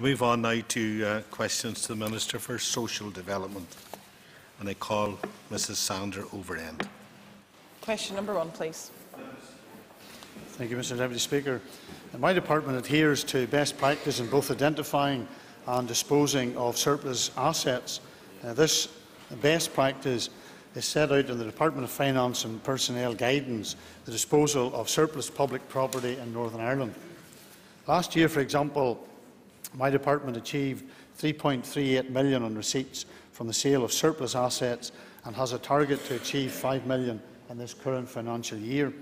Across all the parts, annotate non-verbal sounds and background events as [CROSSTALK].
Move on now to uh, questions to the Minister for Social Development. And I call Mrs Sandra Overend. Question number one, please. Thank you, Mr Deputy Speaker. My department adheres to best practice in both identifying and disposing of surplus assets. Uh, this best practice is set out in the Department of Finance and Personnel Guidance, the disposal of surplus public property in Northern Ireland. Last year, for example, My department achieved 3.38 million on receipts from the sale of surplus assets and has a target to achieve 5 million in this current financial year.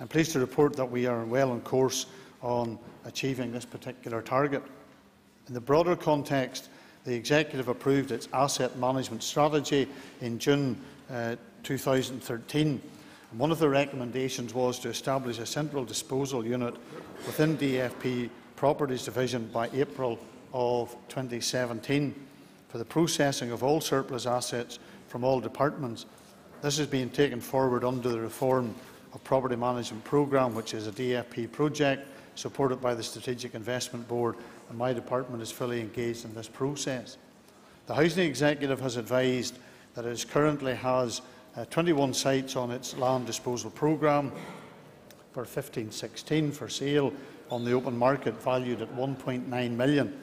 I'm pleased to report that we are well on course on achieving this particular target. In the broader context, the Executive approved its asset management strategy in June uh, 2013. And one of the recommendations was to establish a central disposal unit within DFP Properties Division by April of 2017 for the processing of all surplus assets from all departments. This is being taken forward under the reform of Property Management Programme, which is a DFP project supported by the Strategic Investment Board, and my department is fully engaged in this process. The Housing Executive has advised that it currently has uh, 21 sites on its land disposal programme for 15-16 for sale on the open market valued at 1.9 million.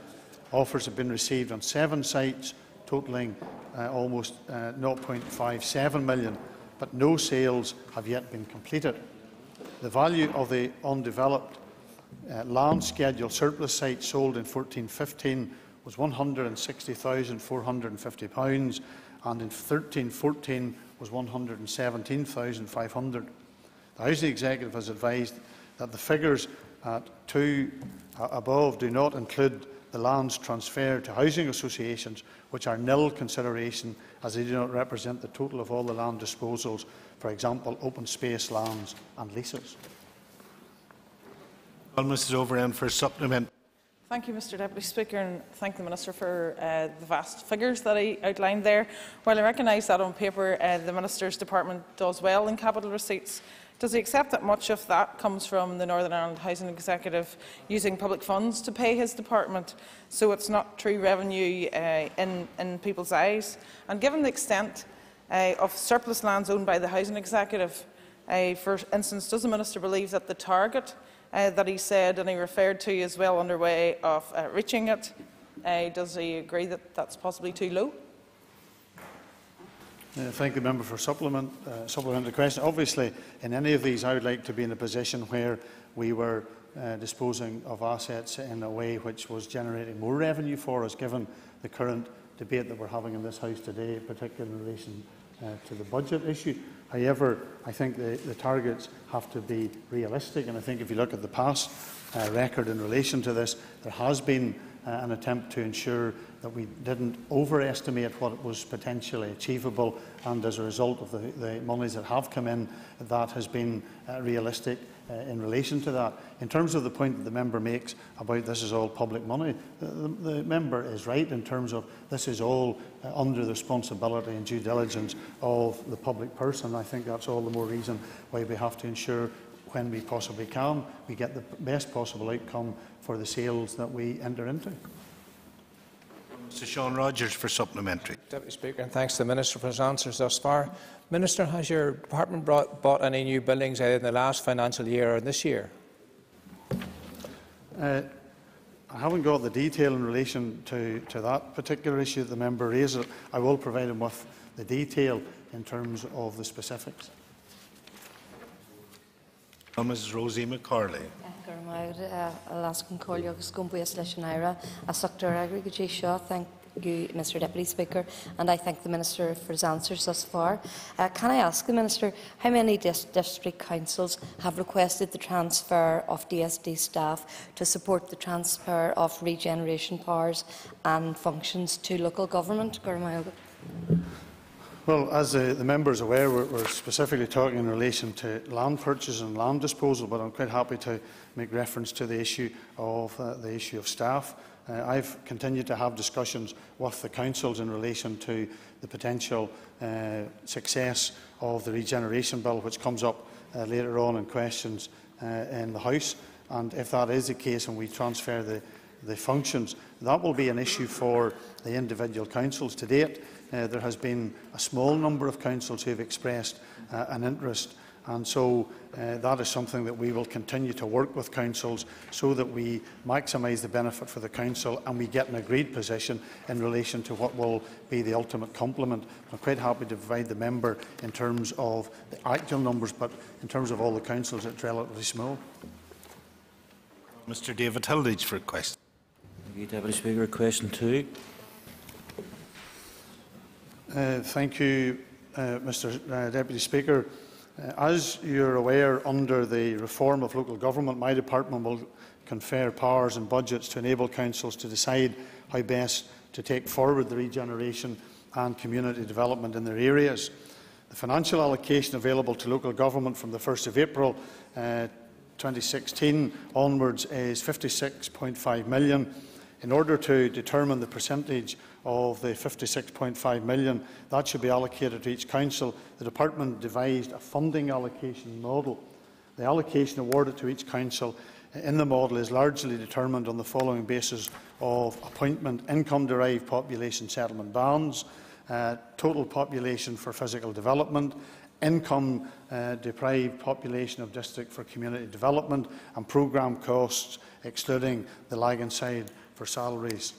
Offers have been received on seven sites totalling uh, almost uh, 0.57 million, but no sales have yet been completed. The value of the undeveloped uh, land schedule surplus sites sold in 1415 was £160,450 and in 1314 was 117,500. The Housing Executive has advised that the figures at two uh, above do not include the lands transferred to housing associations, which are nil consideration as they do not represent the total of all the land disposals, for example, open space lands and leases. Well, Mrs Overend for a supplement. Thank you, Mr Deputy Speaker, and thank the Minister for uh, the vast figures that he outlined there. While I recognise that on paper uh, the Minister's department does well in capital receipts, does he accept that much of that comes from the Northern Ireland Housing Executive using public funds to pay his department, so it's not true revenue uh, in, in people's eyes? And given the extent uh, of surplus lands owned by the Housing Executive, uh, for instance, does the Minister believe that the target uh, that he said and he referred to is well underway of uh, reaching it? Uh, does he agree that that's possibly too low? Uh, thank the member for supplement, uh, supplementary question. Obviously, in any of these, I would like to be in a position where we were uh, disposing of assets in a way which was generating more revenue for us, given the current debate that we're having in this House today, particularly in relation uh, to the budget issue. However, I think the, the targets have to be realistic, and I think if you look at the past uh, record in relation to this, there has been uh, an attempt to ensure that we didn't overestimate what was potentially achievable and as a result of the, the monies that have come in that has been uh, realistic uh, in relation to that. In terms of the point that the member makes about this is all public money, the, the, the member is right in terms of this is all uh, under the responsibility and due diligence of the public person. I think that's all the more reason why we have to ensure when we possibly can, we get the best possible outcome for the sales that we enter into. Mr Sean Rogers for supplementary. Deputy Speaker, and thanks to the Minister for his answers thus far. Minister, has your department brought, bought any new buildings either in the last financial year or this year? Uh, I haven't got the detail in relation to, to that particular issue that the member raised. I will provide him with the detail in terms of the specifics. Mrs Rosie McCorley. aire a thank you, Mr Deputy Speaker, and I thank the Minister for his answers thus far. Uh, can I ask the Minister how many dis district councils have requested the transfer of DSD staff to support the transfer of regeneration powers and functions to local government? Well, as uh, the member is aware, we're, we're, specifically talking in relation to land purchase and land disposal, but I'm quite happy to make reference to the issue of uh, the issue of staff. Uh, I've continued to have discussions with the councils in relation to the potential uh, success of the regeneration bill, which comes up uh, later on in questions uh, in the House. And if that is the case and we transfer the, the functions, that will be an issue for the individual councils. To date, uh, there has been a small number of councils who have expressed uh, an interest and so uh, that is something that we will continue to work with councils so that we maximise the benefit for the council and we get an agreed position in relation to what will be the ultimate complement. I'm quite happy to provide the member in terms of the actual numbers, but in terms of all the councils, it's relatively small. Mr David Hilditch for a question. Thank you, Deputy Speaker. Question two. Uh, thank you, uh, Mr uh, Deputy Speaker. Uh, as you're aware, under the reform of local government, my department will confer powers and budgets to enable councils to decide how best to take forward the regeneration and community development in their areas. The financial allocation available to local government from the 1st of April uh, 2016 onwards is 56.5 million. In order to determine the percentage of the 56.5 million that should be allocated to each council, the department devised a funding allocation model. The allocation awarded to each council in the model is largely determined on the following basis of appointment, income-derived population settlement bands, uh, total population for physical development, income-deprived uh, population of district for community development, and programme costs, excluding the lagging side for salaries.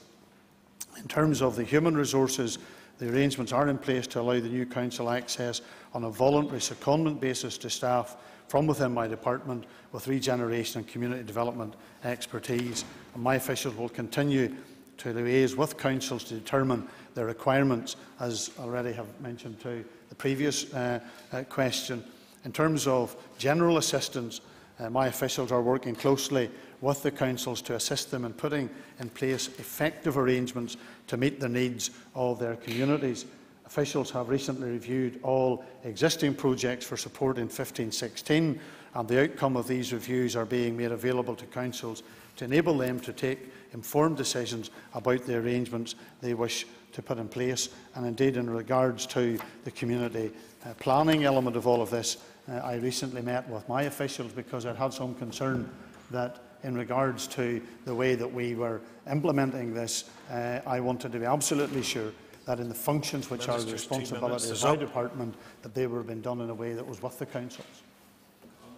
In terms of the human resources, the arrangements are in place to allow the new Council access on a voluntary secondment basis to staff from within my department with regeneration and community development expertise. And my officials will continue to liaise with councils to determine their requirements, as already have mentioned to the previous uh, uh, question. In terms of general assistance, uh, my officials are working closely with the councils to assist them in putting in place effective arrangements to meet the needs of their communities. Officials have recently reviewed all existing projects for support in 1516 and the outcome of these reviews are being made available to councils to enable them to take informed decisions about the arrangements they wish to put in place. And indeed, in regards to the community uh, planning element of all of this, uh, I recently met with my officials because I had some concern that in regards to the way that we were implementing this, uh, I wanted to be absolutely sure that in the functions which are the responsibility of my department, that they were being done in a way that was with the councils.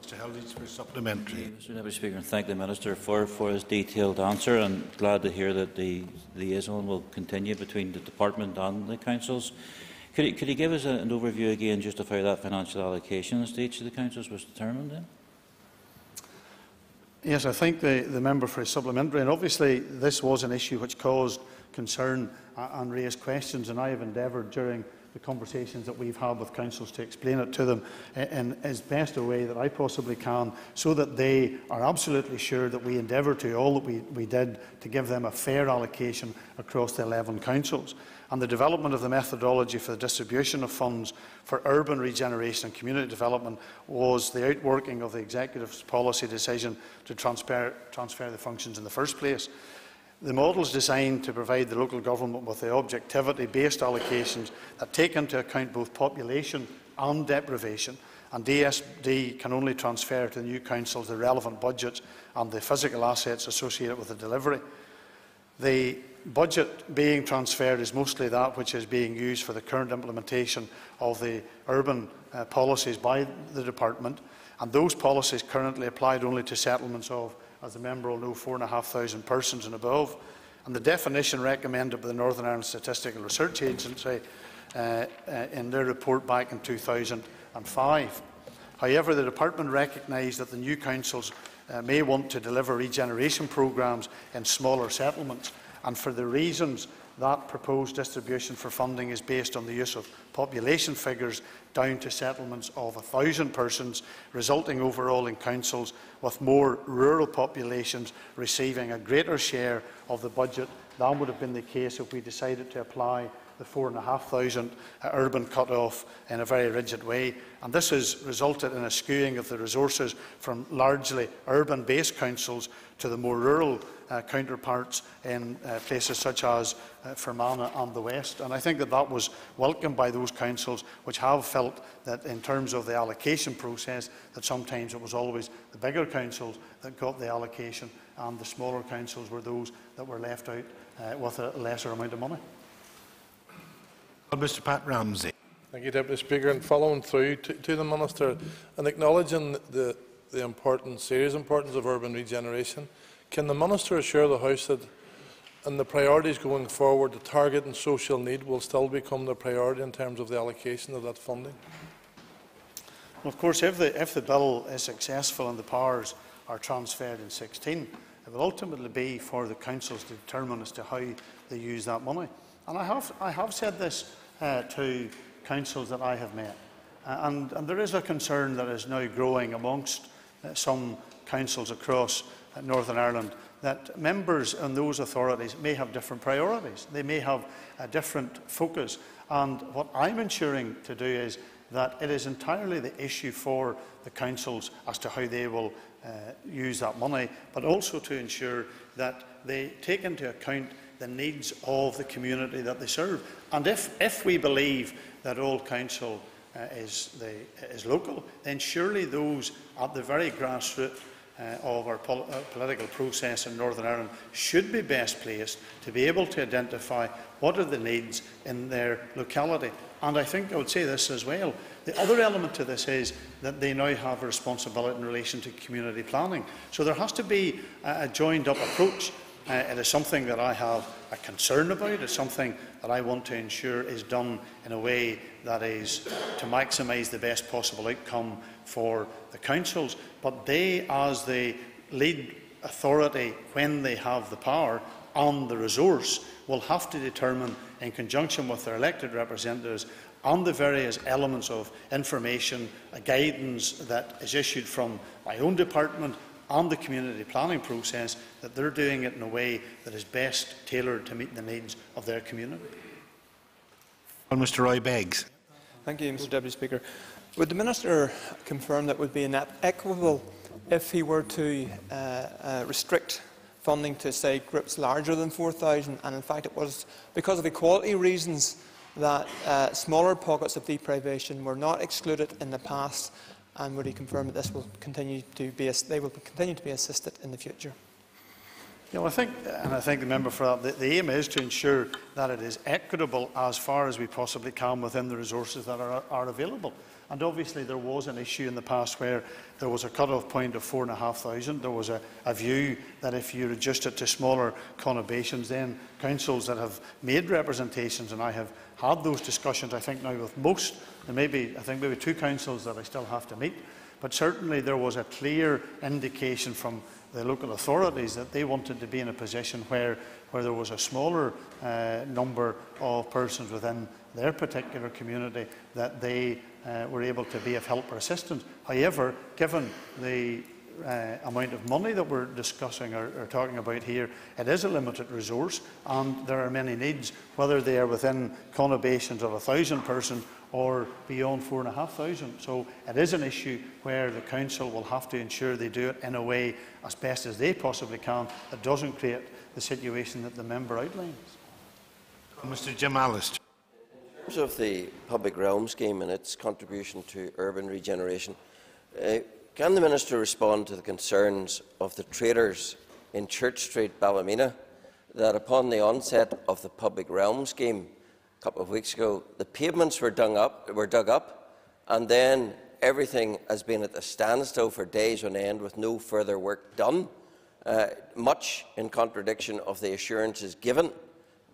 Mr Hilditch for supplementary. Mr Deputy Speaker, and thank the Minister for, for his detailed answer and glad to hear that the liaison will continue between the Department and the Councils. Could he, could he give us a, an overview again just of how that financial allocation to each of the Councils was determined then? Yes, I thank the, the member for his supplementary. And obviously, this was an issue which caused concern and raised questions, and I have endeavoured during the conversations that we've had with councils to explain it to them in as best a way that I possibly can so that they are absolutely sure that we endeavour to all that we, we did to give them a fair allocation across the 11 councils and the development of the methodology for the distribution of funds for urban regeneration and community development was the outworking of the Executive's policy decision to transfer, transfer the functions in the first place. The model is designed to provide the local government with the objectivity-based allocations that take into account both population and deprivation, and DSD can only transfer to the new councils the relevant budgets and the physical assets associated with the delivery. The budget being transferred is mostly that which is being used for the current implementation of the urban uh, policies by the department, and those policies currently applied only to settlements of, as the member will know, 4,500 persons and above. And the definition recommended by the Northern Ireland Statistical Research Agency uh, uh, in their report back in 2005. However, the department recognised that the new councils uh, may want to deliver regeneration programmes in smaller settlements. And for the reasons that proposed distribution for funding is based on the use of population figures down to settlements of 1,000 persons, resulting overall in councils with more rural populations receiving a greater share of the budget than would have been the case if we decided to apply the 4,500 uh, urban cut-off in a very rigid way. And this has resulted in a skewing of the resources from largely urban-based councils to the more rural uh, counterparts in uh, places such as uh, Fermanagh and the West. And I think that that was welcomed by those councils which have felt that in terms of the allocation process, that sometimes it was always the bigger councils that got the allocation and the smaller councils were those that were left out uh, with a lesser amount of money. Well, Mr Pat Ramsey. Thank you, Deputy Speaker. And following through to, to the Minister and acknowledging the, the importance, serious importance of urban regeneration, can the Minister assure the House that in the priorities going forward, the target and social need will still become the priority in terms of the allocation of that funding? Well, of course, if the, if the bill is successful and the powers are transferred in 16, it will ultimately be for the councils to determine as to how they use that money. And I have, I have said this uh, to councils that I have met. Uh, and, and there is a concern that is now growing amongst uh, some councils across uh, Northern Ireland that members in those authorities may have different priorities. They may have a different focus. And what I'm ensuring to do is that it is entirely the issue for the councils as to how they will uh, use that money, but also to ensure that they take into account the needs of the community that they serve. And if, if we believe that all council uh, is, the, is local, then surely those at the very grassroots uh, of our pol uh, political process in Northern Ireland should be best placed to be able to identify what are the needs in their locality. And I think I would say this as well. The other element to this is that they now have a responsibility in relation to community planning. So there has to be a, a joined up approach Uh, it is something that I have a concern about. It's something that I want to ensure is done in a way that is to maximise the best possible outcome for the councils. But they, as the lead authority, when they have the power and the resource, will have to determine, in conjunction with their elected representatives, on the various elements of information, guidance that is issued from my own department and the community planning process, that they're doing it in a way that is best tailored to meet the needs of their community. Well, Mr Roy Beggs. Thank you, Mr Deputy Speaker. Would the Minister confirm that it would be equitable if he were to uh, uh, restrict funding to, say, groups larger than 4,000, and in fact it was because of equality reasons that uh, smaller pockets of deprivation were not excluded in the past, and would he confirm that this will continue to be, they will continue to be assisted in the future? You know, I think, and I thank the member for that, the, the aim is to ensure that it is equitable as far as we possibly can within the resources that are, are available. And obviously there was an issue in the past where there was a cut-off point of 4,500. There was a, a view that if you reduced it to smaller conurbations, then councils that have made representations, and I have had those discussions, I think now with most, there may be, I think maybe two councils that I still have to meet, but certainly there was a clear indication from the local authorities that they wanted to be in a position where, where there was a smaller uh, number of persons within their particular community that they uh, were able to be of help or assistance. However, given the uh, amount of money that we're discussing or, or, talking about here, it is a limited resource and there are many needs, whether they are within conurbations of a thousand person or beyond four and a half thousand. So it is an issue where the council will have to ensure they do it in a way as best as they possibly can that doesn't create the situation that the member outlines. Mr Jim Allister. In terms of the public realm scheme and its contribution to urban regeneration, uh, can the Minister respond to the concerns of the traders in Church Street, Ballymena, that upon the onset of the public realm scheme a couple of weeks ago, the pavements were dug up, were dug up and then everything has been at a standstill for days on end with no further work done, uh, much in contradiction of the assurances given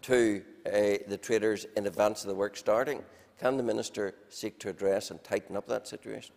to uh, the traders in advance of the work starting. Can the Minister seek to address and tighten up that situation?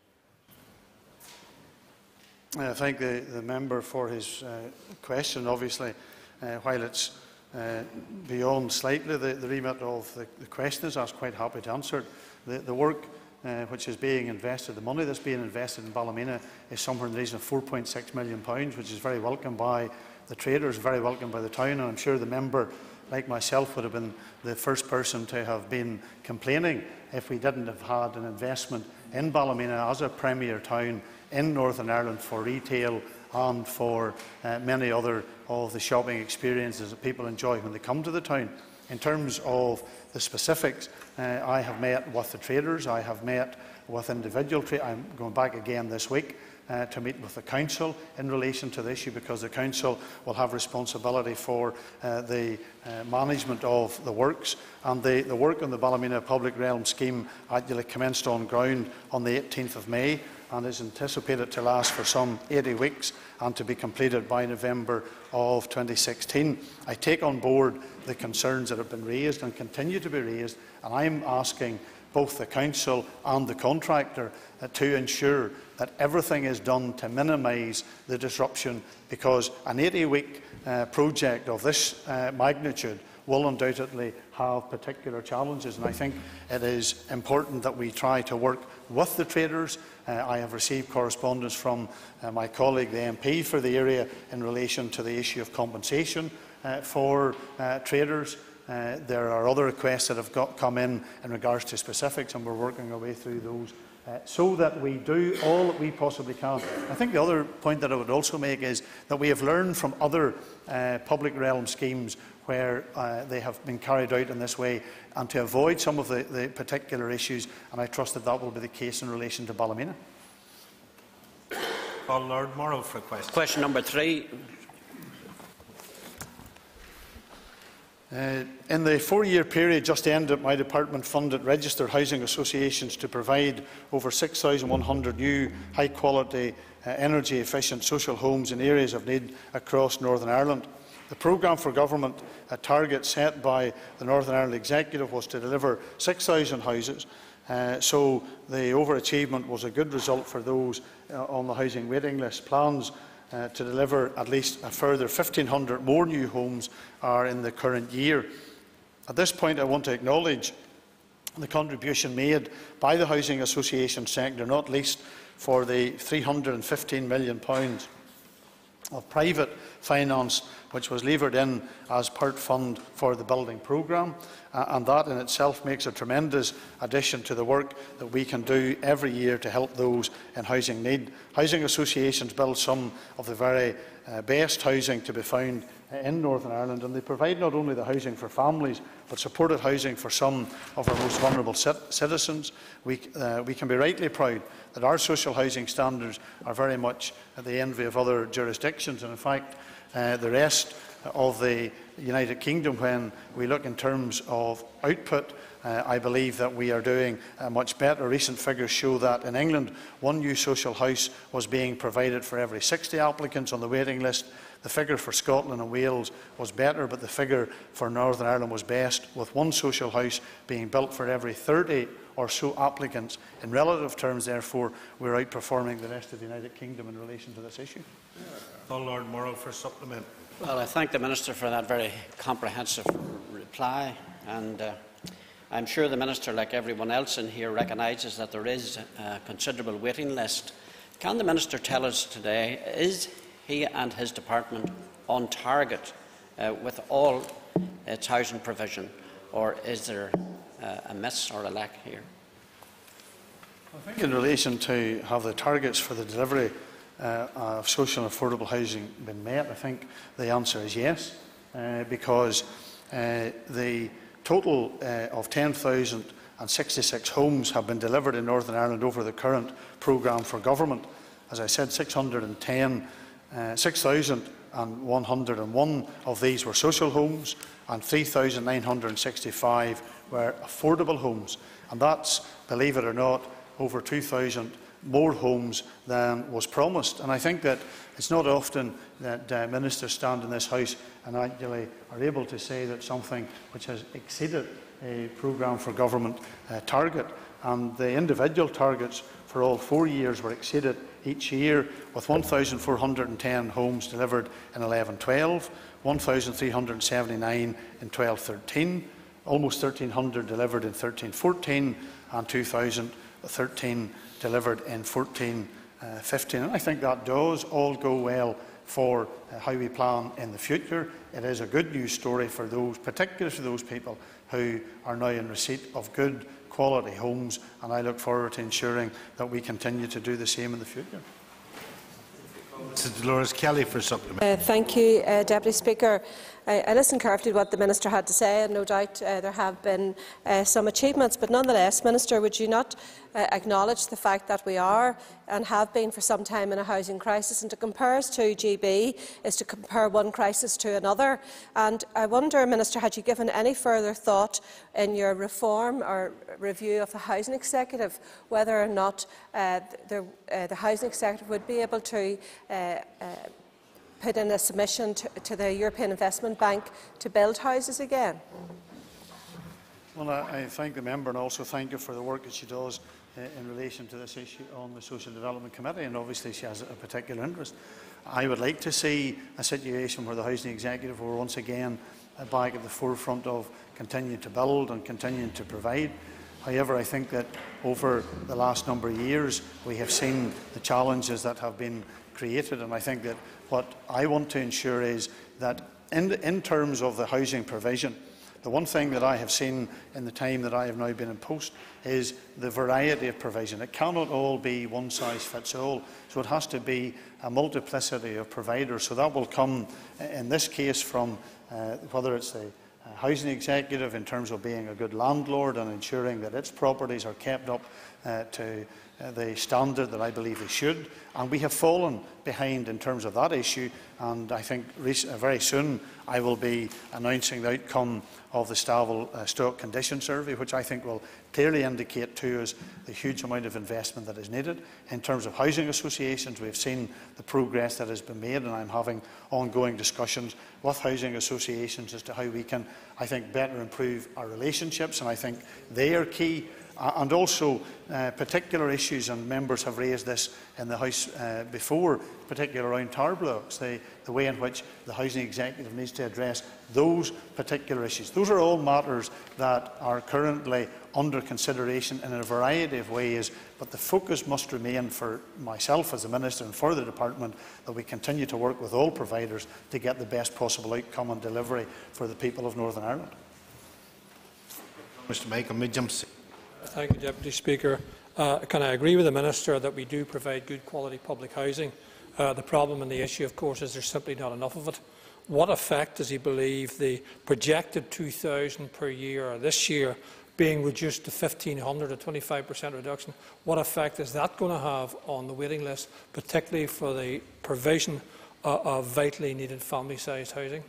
I thank the, the member for his uh, question. Obviously, uh, while it's uh, beyond slightly the, the remit of the, the question is asked, quite happy to answer it. The, the work uh, which is being invested, the money that's being invested in Ballymena is somewhere in the region of 4.6 million pounds, which is very welcome by the traders, very welcome by the town, and I'm sure the member like myself, would have been the first person to have been complaining if we didn't have had an investment in Ballymena as a premier town in Northern Ireland for retail and for uh, many other of the shopping experiences that people enjoy when they come to the town. In terms of the specifics, uh, I have met with the traders, I have met with individual traders. I'm going back again this week uh, to meet with the council in relation to the issue because the council will have responsibility for uh, the uh, management of the works and the, the work on the Ballymena Public Realm Scheme actually commenced on ground on the 18th of May and is anticipated to last for some 80 weeks and to be completed by November of 2016. I take on board the concerns that have been raised and continue to be raised and I'm asking both the council and the contractor uh, to ensure that everything is done to minimise the disruption because an 80-week uh, project of this uh, magnitude will undoubtedly have particular challenges and I think it is important that we try to work with the traders. Uh, I have received correspondence from uh, my colleague, the MP, for the area in relation to the issue of compensation uh, for uh, traders. Uh, there are other requests that have got, come in in regards to specifics, and we're working our way through those uh, so that we do all that we possibly can. I think the other point that I would also make is that we have learned from other uh, public realm schemes where uh, they have been carried out in this way and to avoid some of the, the particular issues, and I trust that that will be the case in relation to Ballymena. Call Lord Morrow for a question. Question number three. Uh, in the four-year period just ended, my department funded registered housing associations to provide over 6,100 new high-quality, uh, energy-efficient social homes in areas of need across Northern Ireland. The programme for government a target set by the Northern Ireland Executive was to deliver 6,000 houses, uh, so the overachievement was a good result for those uh, on the housing waiting list. Plans uh, to deliver at least a further 1,500 more new homes are in the current year. At this point, I want to acknowledge the contribution made by the housing association sector, not least for the £315 million of private finance which was levered in as part fund for the building programme. Uh, and that in itself makes a tremendous addition to the work that we can do every year to help those in housing need. Housing associations build some of the very uh, best housing to be found in Northern Ireland and they provide not only the housing for families but supported housing for some of our most vulnerable citizens. We, uh, we can be rightly proud that our social housing standards are very much at the envy of other jurisdictions and in fact uh, the rest of the United Kingdom when we look in terms of output. Uh, I believe that we are doing uh, much better. Recent figures show that in England, one new social house was being provided for every 60 applicants on the waiting list. The figure for Scotland and Wales was better, but the figure for Northern Ireland was best, with one social house being built for every 30 or so applicants. In relative terms, therefore, we're outperforming the rest of the United Kingdom in relation to this issue. Call Lord Morrow for supplement. Well, I thank the Minister for that very comprehensive reply. And uh, I'm sure the Minister, like everyone else in here, recognises that there is a considerable waiting list. Can the Minister tell us today, is he and his department on target uh, with all its housing provision, or is there uh, a miss or a lack here? I think in relation to have the targets for the delivery uh, of social and affordable housing been met, I think the answer is yes, uh, because uh, the total uh, of 10,066 homes have been delivered in Northern Ireland over the current programme for government. As I said, 610, uh, 6,101 of these were social homes and 3,965 were affordable homes. And that's, believe it or not, over 2,000 more homes than was promised. And I think that it's not often that uh, ministers stand in this House and actually are able to say that something which has exceeded a programme for government uh, target and the individual targets for all four years were exceeded each year with 1,410 homes delivered in 11-12, 1,379 in 12-13, almost 1,300 delivered in 13-14 and 2,013 delivered in 14 uh, 15. And I think that does all go well for uh, how we plan in the future. It is a good news story for those, particularly for those people who are now in receipt of good quality homes, and I look forward to ensuring that we continue to do the same in the future. Mrs Dolores Kelly for supplement. Uh, thank you, uh, Deputy Speaker. I, I listened carefully to what the Minister had to say, and no doubt uh, there have been uh, some achievements. But nonetheless, Minister, would you not uh, acknowledge the fact that we are and have been for some time in a housing crisis? And to compare us to GB is to compare one crisis to another. And I wonder, Minister, had you given any further thought in your reform or review of the housing executive whether or not uh, the, uh, the housing executive would be able to uh, put in a submission to, to the European Investment Bank to build houses again? Well, I, I thank the member and also thank her for the work that she does uh, in relation to this issue on the Social Development Committee, and obviously she has a particular interest. I would like to see a situation where the Housing Executive were once again uh, back at the forefront of continuing to build and continuing to provide. However, I think that over the last number of years, we have seen the challenges that have been created, and I think that what I want to ensure is that in, in terms of the housing provision, the one thing that I have seen in the time that I have now been in post is the variety of provision. It cannot all be one size fits all, so it has to be a multiplicity of providers. So that will come, in this case, from uh, whether it's the uh, housing executive in terms of being a good landlord and ensuring that its properties are kept up uh, to the standard that I believe they should. And we have fallen behind in terms of that issue. And I think uh, very soon I will be announcing the outcome of the Stavel uh, Stock Condition Survey, which I think will clearly indicate to us the huge amount of investment that is needed. In terms of housing associations, we have seen the progress that has been made, and I'm having ongoing discussions with housing associations as to how we can, I think, better improve our relationships, and I think they are key uh, and also uh, particular issues, and members have raised this in the House uh, before, particularly around tower blocks, the, the way in which the Housing Executive needs to address those particular issues. Those are all matters that are currently under consideration in a variety of ways, but the focus must remain for myself as a Minister and for the Department that we continue to work with all providers to get the best possible outcome and delivery for the people of Northern Ireland. Mr Michael. Thank you, Deputy Speaker. Uh, can I agree with the Minister that we do provide good quality public housing? Uh, the problem and the issue, of course, is there's simply not enough of it. What effect does he believe the projected 2,000 per year this year being reduced to 1,500, a 25% reduction, what effect is that going to have on the waiting list, particularly for the provision uh, of vitally needed family-sized housing?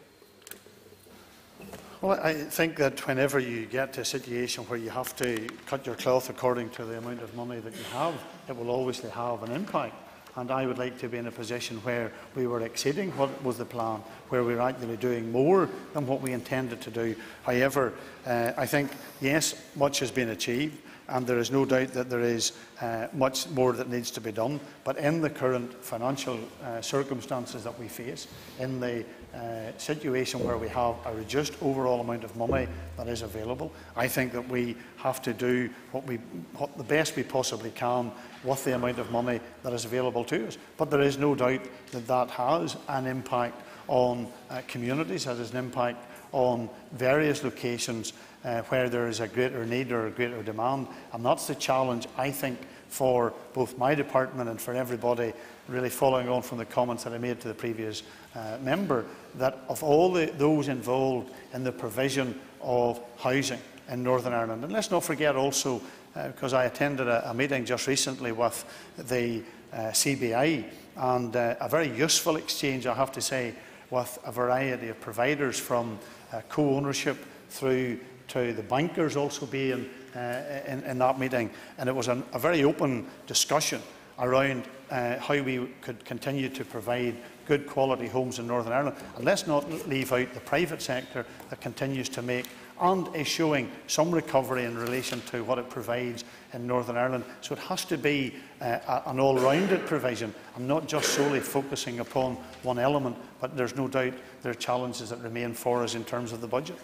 Well, I think that whenever you get to a situation where you have to cut your cloth according to the amount of money that you have, it will obviously have an impact. And I would like to be in a position where we were exceeding what was the plan, where we were actually doing more than what we intended to do. However, uh, I think, yes, much has been achieved and there is no doubt that there is uh, much more that needs to be done. But in the current financial uh, circumstances that we face, in the uh, situation where we have a reduced overall amount of money that is available, I think that we have to do what we, what the best we possibly can with the amount of money that is available to us. But there is no doubt that that has an impact on uh, communities, has an impact on various locations uh, where there is a greater need or a greater demand. And that's the challenge, I think, for both my department and for everybody, really following on from the comments that I made to the previous uh, member, that of all the, those involved in the provision of housing in Northern Ireland, and let's not forget also, because uh, I attended a, a, meeting just recently with the uh, CBI, and uh, a very useful exchange, I have to say, with a variety of providers from uh, co-ownership through to the bankers also being uh, in, in, that meeting. And it was an, a very open discussion around uh, how we could continue to provide good quality homes in Northern Ireland. And let's not leave out the private sector that continues to make and is showing some recovery in relation to what it provides in Northern Ireland. So it has to be uh, an all-rounded provision and not just solely focusing upon one element, but there's no doubt there are challenges that remain for us in terms of the budget.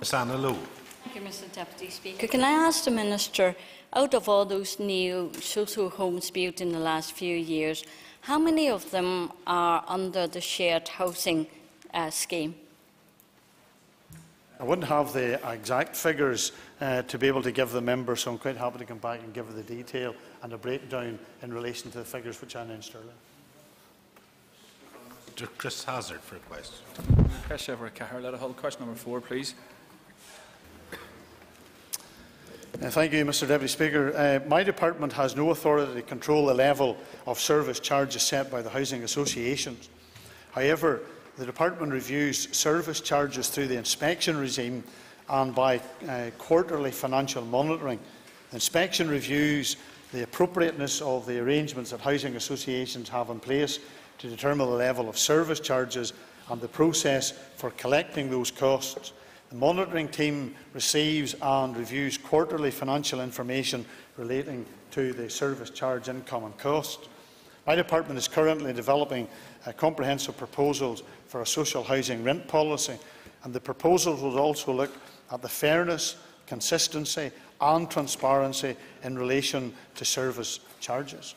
Ms Anna Lo. Thank you, Mr Deputy Speaker. Can I ask the Minister, out of all those new social homes built in the last few years, How many of them are under the shared housing uh, scheme? I wouldn't have the exact figures uh, to be able to give the member, so I'm quite happy to come back and give the detail and a breakdown in relation to the figures which I announced earlier. Mr Chris Hazzard for a question. Chris Everett Cahir, Hull. Question number four, please. Uh, thank you, Mr Deputy Speaker. Uh, my department has no authority to control the level of service charges set by the housing associations. However, the department reviews service charges through the inspection regime and by uh, quarterly financial monitoring. The inspection reviews the appropriateness of the arrangements that housing associations have in place to determine the level of service charges and the process for collecting those costs. The monitoring team receives and reviews quarterly financial information relating to the service charge income and cost. My department is currently developing uh, comprehensive proposals for a social housing rent policy, and the proposals will also look at the fairness, consistency and transparency in relation to service charges.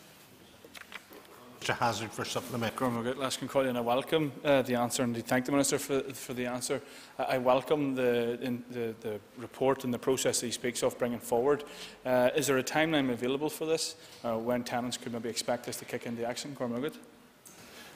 Mr Hazzard for supplement. and I welcome uh, the answer and thank the Minister for, for the answer. Uh, I welcome the, in, the, the, report and the process that he speaks of bringing forward. Uh, is there a timeline available for this, uh, when tenants could maybe expect this to kick into action? Cormac?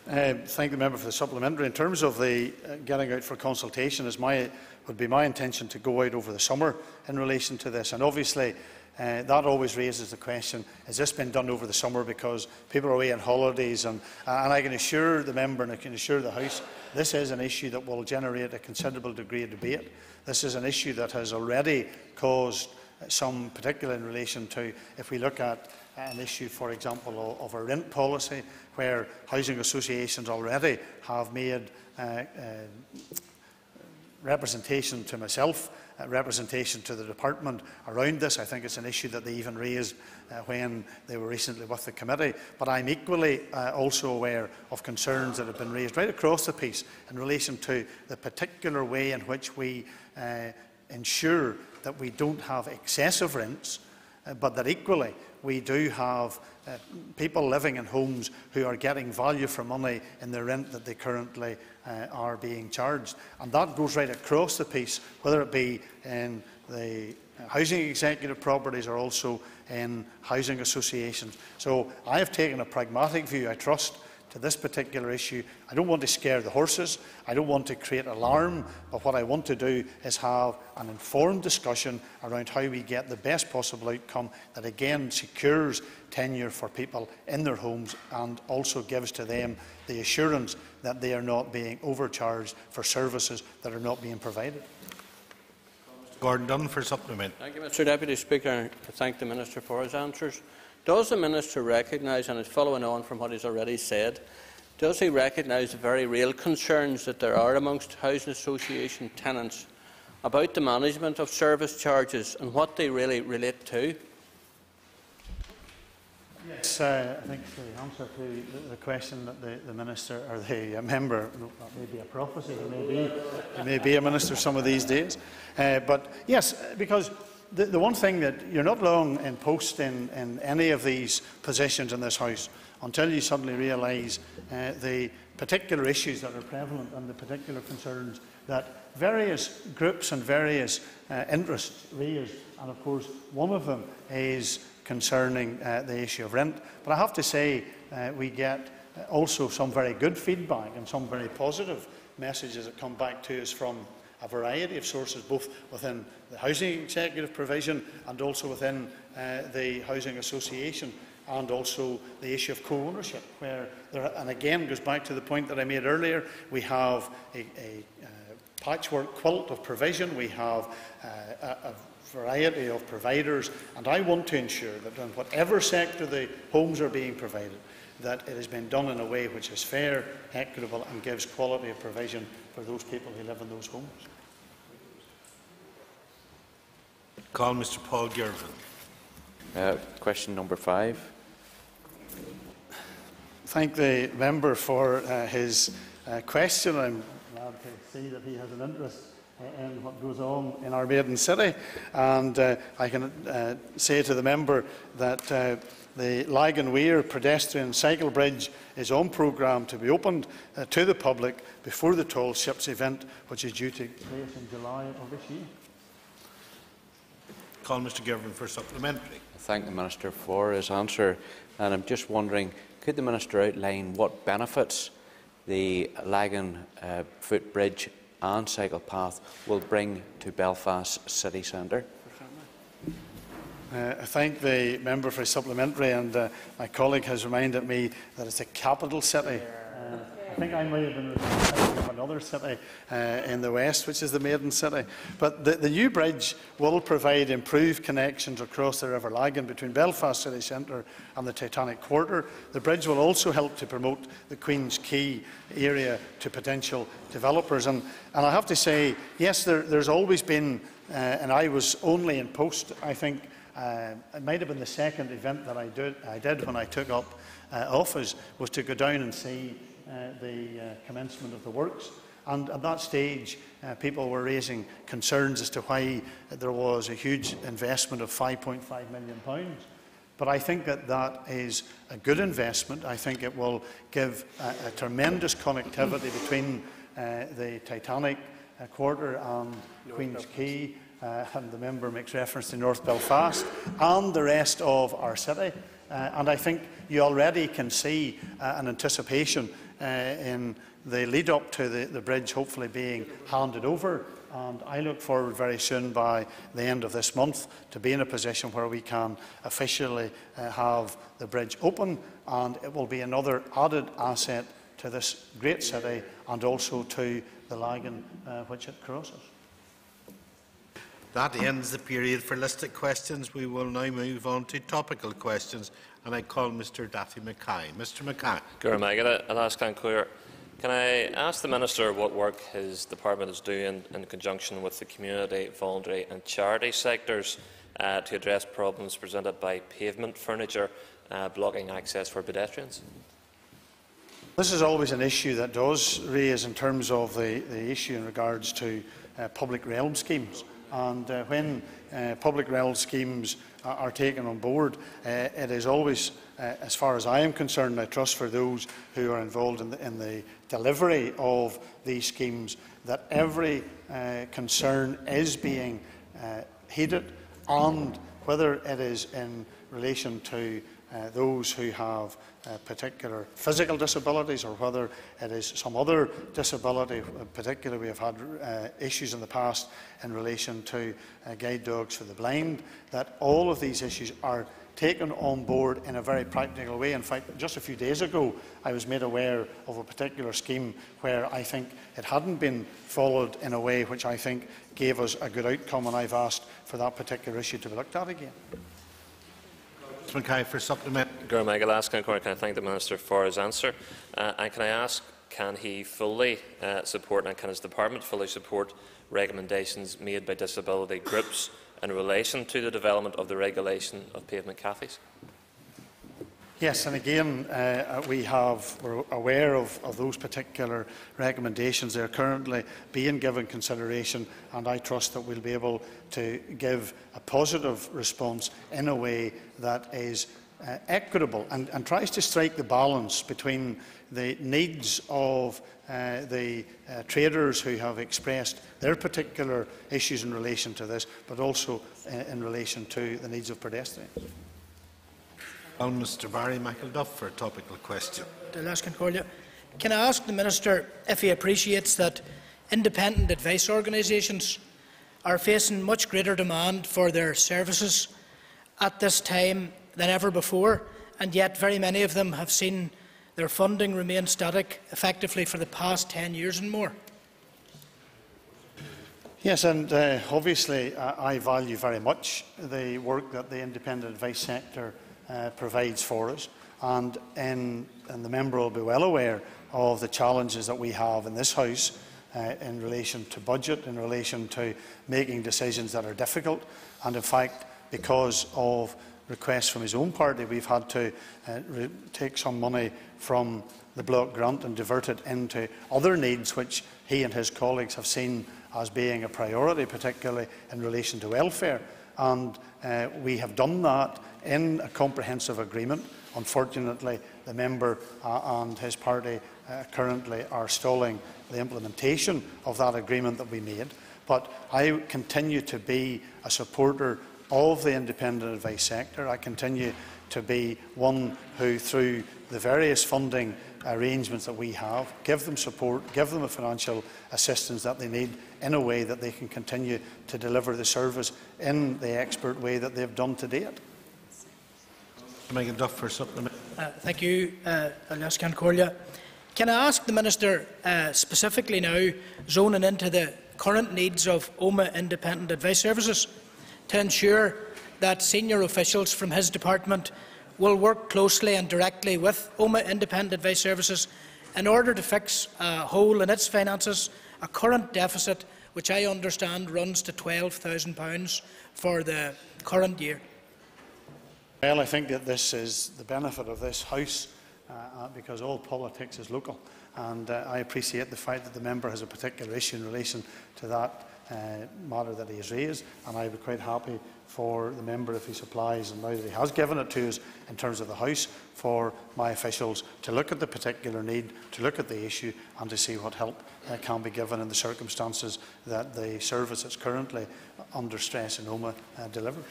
Uh, thank the member for the supplementary. In terms of the uh, getting out for consultation, it would be my intention to go out over the summer in relation to this. And obviously, uh, that always raises the question, has this been done over the summer because people are away on holidays? And, and I can assure the member and I can assure the House, this is an issue that will generate a considerable degree of debate. This is an issue that has already caused some, particularly in relation to, if we look at an issue, for example, of, of a rent policy, where housing associations already have made uh, uh, representation to myself uh, representation to the department around this. I think it's an issue that they even raised uh, when they were recently with the committee. But I'm equally uh, also aware of concerns that have been raised right across the piece in relation to the particular way in which we uh, ensure that we don't have excessive rents, but that equally we do have uh, people living in homes who are getting value for money in the rent that they currently uh, are being charged. And that goes right across the piece, whether it be in the housing executive properties or also in housing associations. So I have taken a pragmatic view, I trust, to this particular issue. I don't want to scare the horses. I don't want to create alarm. But what I want to do is have an informed discussion around how we get the best possible outcome that again secures tenure for people in their homes and also gives to them the assurance that they are not being overcharged for services that are not being provided. Gordon Dunne for supplement. Thank you, Mr Deputy Speaker. I thank the Minister for his answers. Does the Minister recognise, and it's following on from what he's already said, does he recognise the very real concerns that there are amongst housing association tenants about the management of service charges and what they really relate to? Yes, uh, I think the answer to the, the question that the, the minister or the uh, member, that may be a prophecy, he may be, he may be a minister some of these days. Uh, but yes, because the, the one thing that you're not long in post in, in any of these positions in this House until you suddenly realise uh, the particular issues that are prevalent and the particular concerns that various groups and various uh, interests raise. And of course, one of them is concerning uh, the issue of rent. But I have to say, uh, we get also some very good feedback and some very positive messages that come back to us from a variety of sources, both within the housing executive provision and also within uh, the housing association and also the issue of co-ownership, where there, and again goes back to the point that I made earlier, we have a, a uh, patchwork quilt of provision, we have uh, a, a variety of providers, and I want to ensure that in whatever sector the homes are being provided, that it has been done in a way which is fair, equitable and gives quality of provision for those people who live in those homes. Call Mr Paul Girvan. Uh, question number five. Thank the member for uh, his uh, question. I'm glad to see that he has an interest in what goes on in our maiden city. And uh, I can uh, say to the member that uh, the Lagan Weir pedestrian cycle bridge is on programme to be opened uh, to the public before the Tall Ships event, which is due to take place in July of this year. Call Mr Girvan for supplementary. Thank the Minister for his answer. And I'm just wondering, could the Minister outline what benefits the Lagan uh, footbridge and cycle path will bring to Belfast city centre? Uh, I thank the member for his supplementary, and uh, my colleague has reminded me that it's a capital city. I think I might have been thinking of another city uh, in the west, which is the Maiden City. But the, the new bridge will provide improved connections across the River Lagan between Belfast city centre and the Titanic Quarter. The bridge will also help to promote the Queen's Quay area to potential developers. And, and I have to say, yes, there, there's always been, uh, and I was only in post, I think, uh, it might have been the second event that I did, I did when I took up uh, office, was to go down and see the uh, commencement of the works. And at that stage, uh, people were raising concerns as to why there was a huge investment of £5.5 million. pounds. But I think that that is a good investment. I think it will give a, a tremendous connectivity [COUGHS] between uh, the Titanic uh, quarter and Queen's Quay uh, and the member makes reference to North Belfast, and the rest of our city. Uh, and I think you already can see uh, an anticipation uh, in the lead up to the, the bridge hopefully being handed over. And I look forward very soon, by the end of this month, to be in a position where we can officially uh, have the bridge open, and it will be another added asset to this great city and also to the Lagan uh, which it crosses. That ends the period for listed questions. We will now move on to topical questions, and I call Mr Daithí McKay. Mr McKay. Gurmagada, Alaskan Clear. Can I ask the Minister what work his department is doing in conjunction with the community, voluntary and charity sectors uh, to address problems presented by pavement furniture uh, blocking access for pedestrians? This is always an issue that does raise in terms of the, the issue in regards to uh, public realm schemes. And uh, when uh, public realm schemes are, taken on board, uh, it is always, uh, as far as I am concerned, I trust for those who are involved in the, in the delivery of these schemes, that every uh, concern is being uh, heeded, and whether it is in relation to uh, those who have uh, particular physical disabilities or whether it is some other disability. Particularly, we have had uh, issues in the past in relation to uh, guide dogs for the blind, that all of these issues are taken on board in a very practical way. In fact, just a few days ago, I was made aware of a particular scheme where I think it hadn't been followed in a way which I think gave us a good outcome, and I've asked for that particular issue to be looked at again. Mr McKay for supplement. Gurmag, Clear, can I thank the Minister for his answer? Uh, and can I ask, can he fully uh, support and can his department fully support recommendations made by disability groups in relation to the development of the regulation of pavement cafes? Yes, and again, uh, we have, we're aware of, of those particular recommendations. They're currently being given consideration, and I trust that we'll be able to give a positive response in a way that is uh, equitable and, and tries to strike the balance between the needs of uh, the uh, traders who have expressed their particular issues in relation to this, but also uh, in relation to the needs of pedestrians. Well, Mr Barry McElduff for a topical question. Can I ask the Minister if he appreciates that independent advice organisations are facing much greater demand for their services at this time than ever before, and yet very many of them have seen their funding remain static effectively for the past 10 years and more? Yes, and uh, obviously uh, I value very much the work that the independent advice sector uh, provides for us. And, in, and the member will be well aware of the challenges that we have in this House uh, in relation to budget, in relation to making decisions that are difficult. And in fact, because of requests from his own party, we've had to uh, take some money from the block grant and divert it into other needs which he and his colleagues have seen as being a priority, particularly in relation to welfare. And uh, we have done that in a comprehensive agreement. Unfortunately, the member uh, and his party uh, currently are stalling the implementation of that agreement that we made. But I continue to be a supporter of the independent advice sector. I continue to be one who, through the various funding arrangements that we have, give them support, give them the financial assistance that they need in a way that they can continue to deliver the service in the expert way that they've done to date. McElduff for supplement. Uh, thank you, uh, Elias Corlia. Can I ask the Minister uh, specifically now, zoning into the current needs of Omagh Independent Advice Services, to ensure that senior officials from his department will work closely and directly with Omagh Independent Advice Services in order to fix a hole in its finances, a current deficit which I understand runs to £12,000 for the current year. Well, I think that this is the benefit of this House uh, uh, because all politics is local. And uh, I appreciate the fact that the member has a particular issue in relation to that uh, matter that he has raised. And I would be quite happy for the member if he supplies, and now that he has given it to us in terms of the House, for my officials to look at the particular need, to look at the issue and to see what help uh, can be given in the circumstances that the service that's currently under stress in Omagh uh, delivers.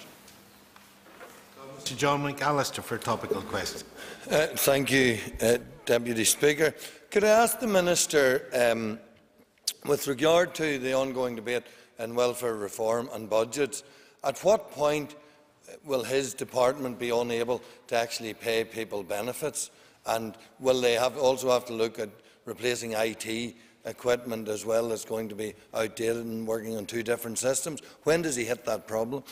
Mr John McCallister for a topical question. Uh, thank you, uh, Deputy Speaker. Could I ask the Minister, um, with regard to the ongoing debate on welfare reform and budgets, at what point will his department be unable to actually pay people benefits? And will they have also have to look at replacing IT equipment as well that's going to be outdated and working on two different systems? When does he hit that problem?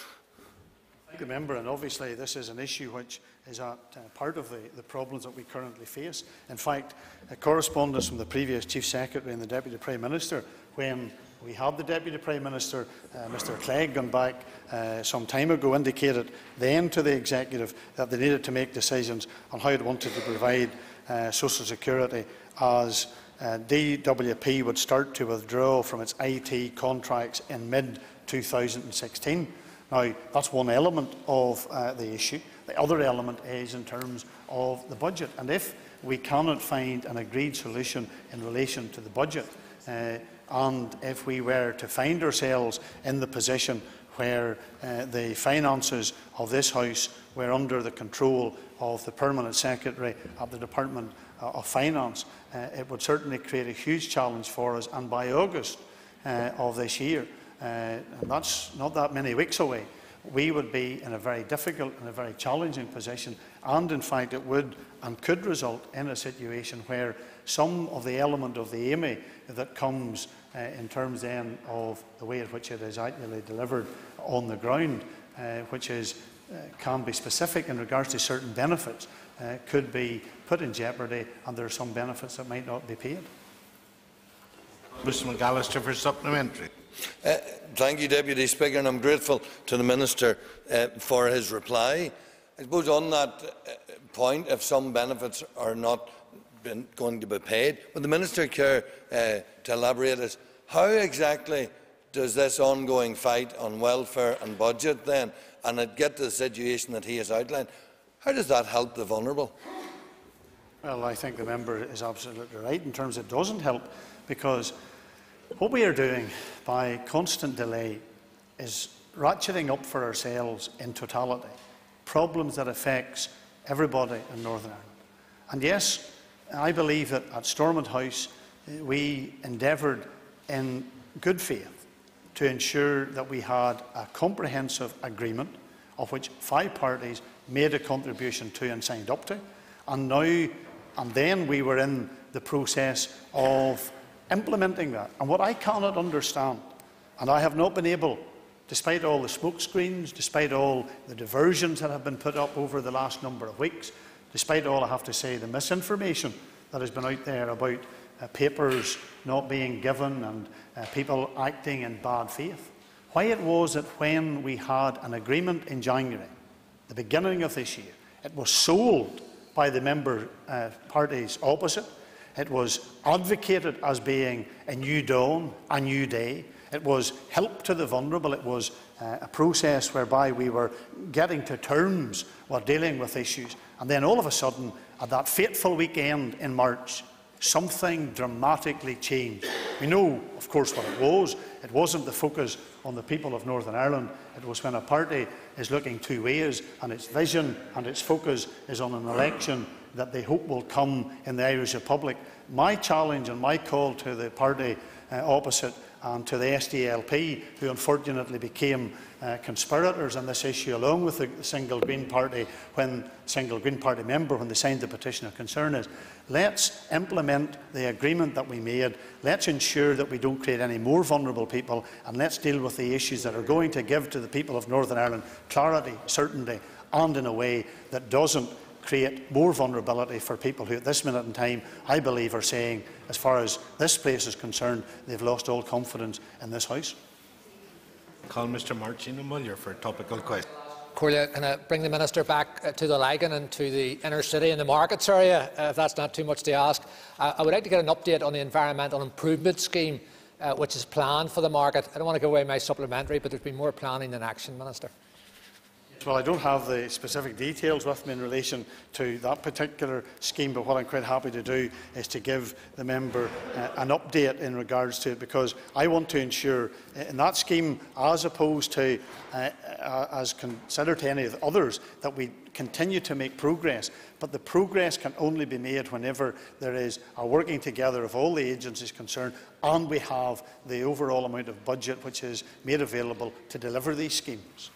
Thank the member, and obviously this is an issue which is at uh, part of the, the problems that we currently face. In fact, a correspondence from the previous Chief Secretary and the Deputy Prime Minister when we had the Deputy Prime Minister, uh, Mr Clegg, gone back uh, some time ago, indicated then to the Executive that they needed to make decisions on how it wanted to provide uh, social security as uh, DWP would start to withdraw from its IT contracts in mid-2016. Now, that's one element of uh, the issue. The other element is in terms of the budget. And if we cannot find an agreed solution in relation to the budget, uh, and if we were to find ourselves in the position where uh, the finances of this House were under the control of the Permanent Secretary at the Department uh, of Finance, uh, it would certainly create a huge challenge for us. And by August uh, of this year, uh, and that's not that many weeks away, we would be in a very difficult and a very challenging position. And in fact, it would and could result in a situation where some of the element of the AME that comes uh, in terms then of the way in which it is actually delivered on the ground, uh, which is, uh, can be specific in regards to certain benefits, uh, could be put in jeopardy and there are some benefits that might not be paid. Mr McCallister for supplementary. Uh, thank you, Deputy Speaker, and I'm grateful to the Minister uh, for his reply. I suppose on that uh, point, if some benefits are not been going to be paid. Would the Minister care uh, to elaborate as how exactly does this ongoing fight on welfare and budget then, and it get to the situation that he has outlined, how does that help the vulnerable? Well, I think the member is absolutely right in terms it doesn't help because what we are doing by constant delay is ratcheting up for ourselves in totality problems that affects everybody in Northern Ireland. And yes, I believe that at Stormont House eh, we endeavoured in good faith to ensure that we had a comprehensive agreement of which five parties made a contribution to and signed up to. And now, and then we were in the process of implementing that. And what I cannot understand, and I have not been able, despite all the smoke screens, despite all the diversions that have been put up over the last number of weeks, despite all, I have to say, the misinformation that has been out there about uh, papers not being given and uh, people acting in bad faith. Why it was that when we had an agreement in January, the beginning of this year, it was sold by the member uh, parties opposite. It was advocated as being a new dawn, a new day. It was help to the vulnerable. It was uh, a process whereby we were getting to terms while dealing with issues. And then all of a sudden, at that fateful weekend in March, something dramatically changed. We know, of course, what it was. It wasn't the focus on the people of Northern Ireland. It was when a party is looking two ways and its vision and its focus is on an election that they hope will come in the Irish Republic. My challenge and my call to the party uh, opposite and to the SDLP, who unfortunately became uh, conspirators on this issue, along with the single Green Party, when single Green Party member, when they signed the petition of concern, is let's implement the agreement that we made. Let's ensure that we don't create any more vulnerable people, and let's deal with the issues that are going to give to the people of Northern Ireland clarity, certainty, and in a way that doesn't create more vulnerability for people who, at this minute in time, I believe are saying, as far as this place is concerned, they've lost all confidence in this House. Call Mr Martin Muller for a topical question. Corlia, can I bring the Minister back uh, to the Lagan and to the inner city and the markets area, uh, if that's not too much to ask? I would like to get an update on the environmental improvement scheme uh, which is planned for the market. I don't want to give away my supplementary, but there's been more planning than action, Minister. Well, I don't have the specific details with me in relation to that particular scheme, but what I'm quite happy to do is to give the member uh, an update in regards to it, because I want to ensure uh, in that scheme, as opposed to uh, uh, as considered to any of the others, that we continue to make progress. But the progress can only be made whenever there is a working together of all the agencies concerned, and we have the overall amount of budget which is made available to deliver these schemes.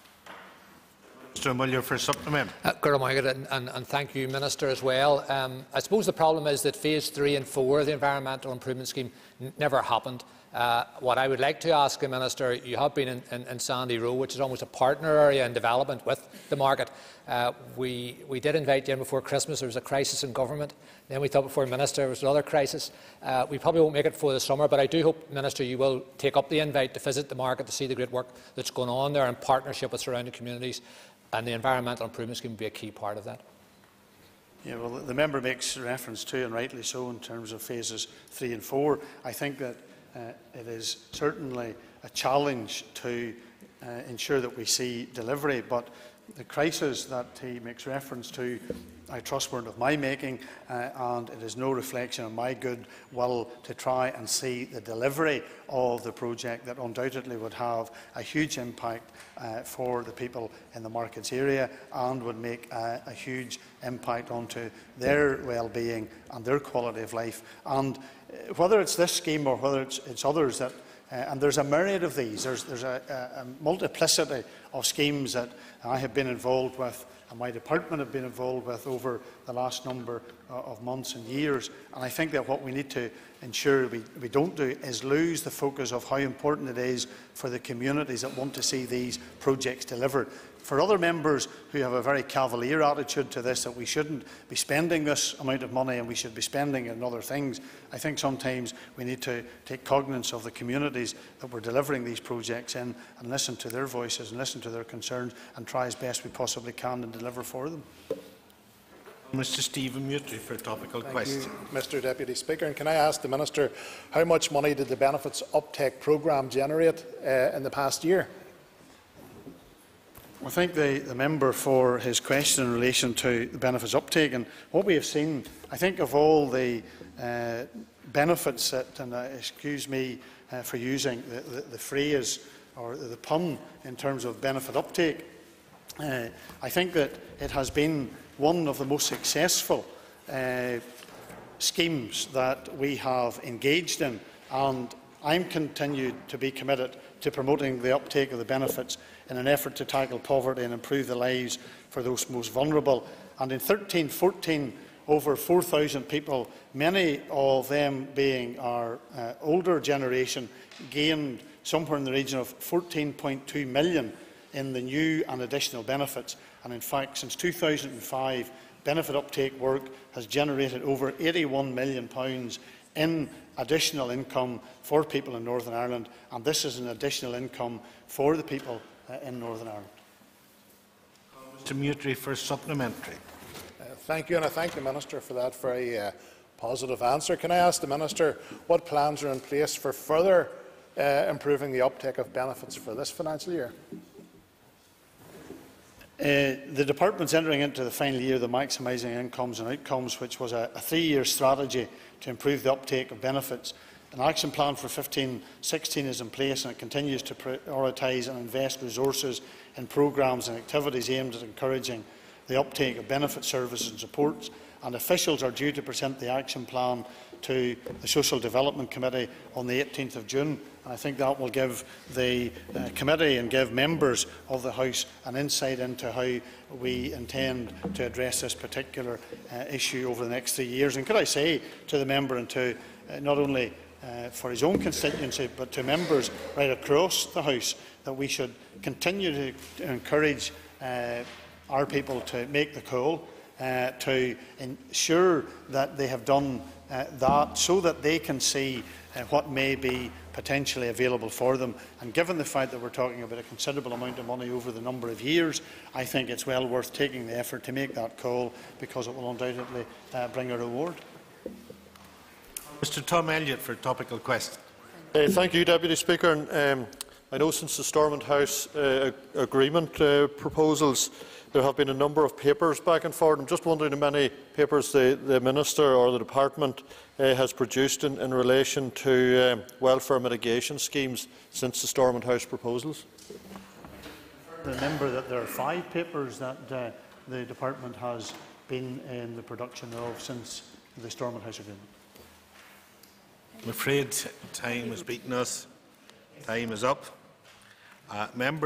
Mr Muller for supplement. Uh, and, and, and, thank you, Minister, as well. Um, I suppose the problem is that phase three and four of the Environmental Improvement Scheme never happened. Uh, what I would like to ask the Minister, you have been in, in, in, Sandy Row, which is almost a partner area in development with the market. Uh, we, we did invite you in before Christmas. There was a crisis in government. Then we thought before Minister there was another crisis. Uh, we probably won't make it before the summer, but I do hope, Minister, you will take up the invite to visit the market to see the great work that's going on there in partnership with surrounding communities and the environmental improvement scheme will be a key part of that. Yeah, well, the member makes reference to, and rightly so, in terms of phases three and four. I think that uh, it is certainly a challenge to uh, ensure that we see delivery, but the crisis that he makes reference to I trust weren't of my making, uh, and it is no reflection of my good will to try and see the delivery of the project that undoubtedly would have a huge impact uh, for the people in the markets area and would make a, a huge impact onto their well-being and their quality of life. And uh, whether it's this scheme or whether it's, it's others that uh, and there's a myriad of these. There's, there's a, a multiplicity of schemes that I have been involved with and my department have been involved with over the last number uh, of months and years. And I think that what we need to ensure we, we don't do is lose the focus of how important it is for the communities that want to see these projects delivered. For other members who have a very cavalier attitude to this, that we shouldn't be spending this amount of money and we should be spending it on other things, I think sometimes we need to take cognizance of the communities that we're delivering these projects in and listen to their voices and listen to their concerns and try as best we possibly can and deliver for them. Mr Stephen Moutray for a topical Thank question. You, Mr Deputy Speaker. And can I ask the Minister how much money did the Benefits Uptake programme generate uh, in the past year? I thank the, the member for his question in relation to the benefits uptake. And what we have seen, I think, of all the uh, benefits that, and uh, excuse me uh, for using the, the, the, phrase or the pun in terms of benefit uptake, uh, I think that it has been one of the most successful uh, schemes that we have engaged in. And I'm continued to be committed to promoting the uptake of the benefits in an effort to tackle poverty and improve the lives for those most vulnerable. And in 13, 14, over 4,000 people, many of them being our uh, older generation, gained somewhere in the region of 14.2 million in the new and additional benefits. And in fact, since 2005, benefit uptake work has generated over £81 million in additional income for people in Northern Ireland, and this is an additional income for the people in Northern Ireland. Mr Moutray for supplementary. Uh, thank you, and I thank the Minister for that very uh, positive answer. Can I ask the Minister what plans are in place for further uh, improving the uptake of benefits for this financial year? Uh, the department's entering into the final year of the maximising incomes and outcomes, which was a, a three-year strategy to improve the uptake of benefits. An action plan for 15-16 is in place and it continues to prioritise and invest resources in programmes and activities aimed at encouraging the uptake of benefit services and supports and officials are due to present the action plan to the Social Development Committee on the 18th of June. And I think that will give the uh, committee and give members of the House an insight into how we intend to address this particular uh, issue over the next three years. And could I say to the member and to uh, not only uh, for his own constituency, but to members right across the House, that we should continue to encourage uh, our people to make the call, uh, to ensure that they have done uh, that so that they can see uh, what may be potentially available for them. And given the fact that we're talking about a considerable amount of money over the number of years, I think it's well worth taking the effort to make that call because it will undoubtedly uh, bring a reward. Mr Tom Elliott for a topical question. Uh, thank you, Deputy Speaker. And, um, I know since the Stormont House uh, agreement uh, proposals, there have been a number of papers back and forward. I'm just wondering how many papers the, the Minister or the Department uh, has produced in, in relation to um, welfare mitigation schemes since the Stormont House proposals. Remember that there are five papers that uh, the Department has been in the production of since the Stormont House agreement. I'm afraid time has beaten us. Time is up. Uh, members